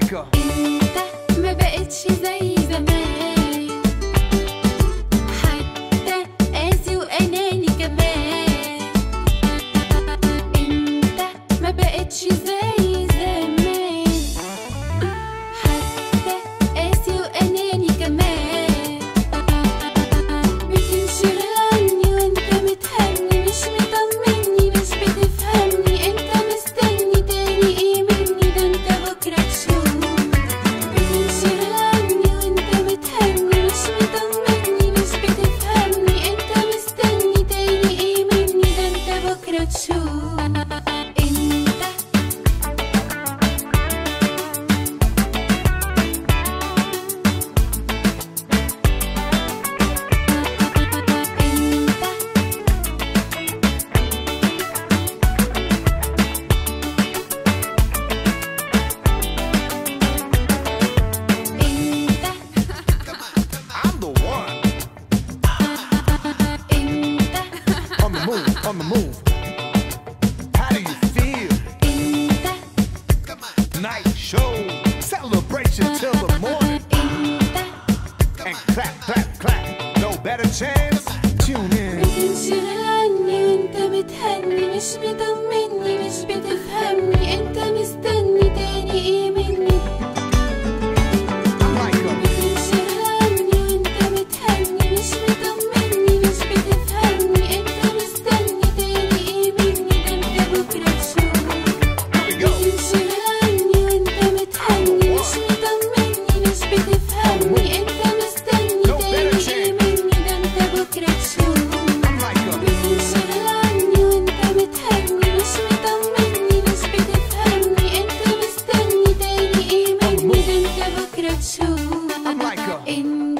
مايكا إنت ما بقتش زي move? How do you feel? In the night show, celebration till the morning. and clap, clap, clap. No better chance. Tune in. I'm like a.